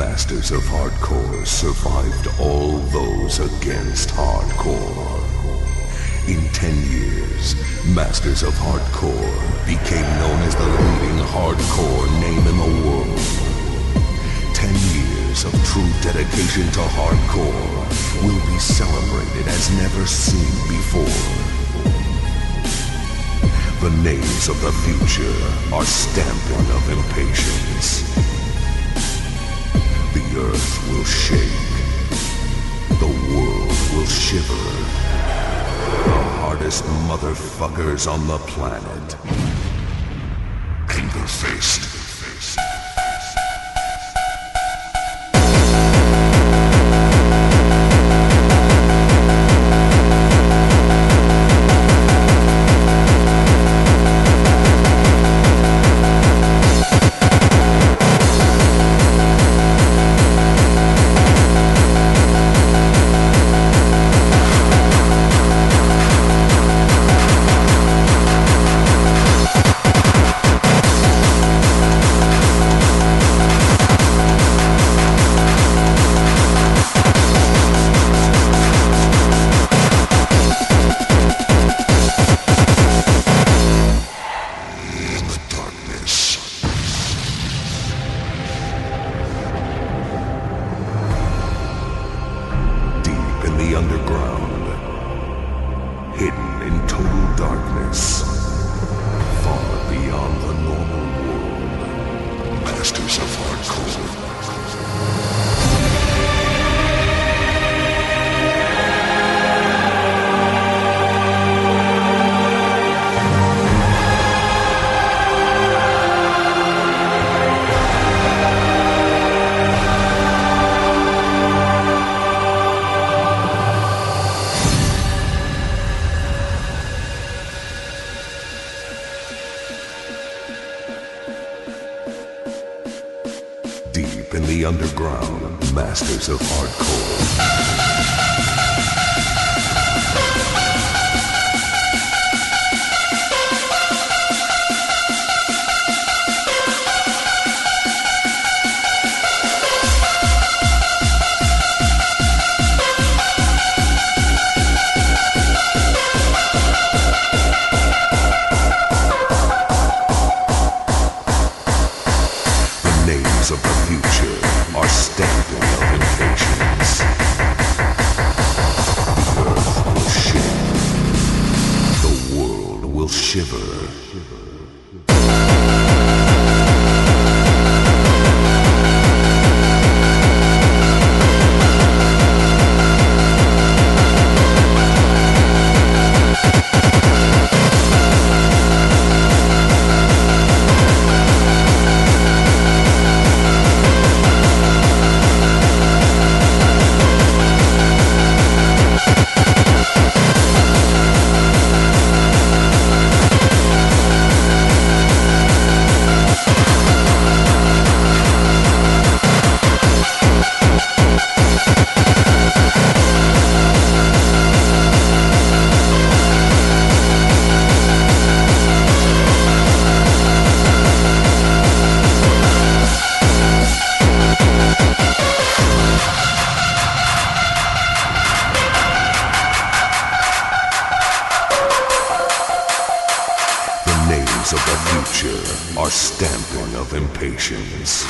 Masters of Hardcore survived all those against Hardcore. In 10 years, Masters of Hardcore became known as the leading hardcore name in the world. 10 years of true dedication to hardcore will be celebrated as never seen before. The names of the future are stamping of impatience. The earth will shake. The world will shiver. The hardest motherfuckers on the planet. Anger underground. Hidden in total darkness. Far beyond the normal world. Masters of Hardcore. Deep in the underground, masters of hardcore. Are stamping of impatience.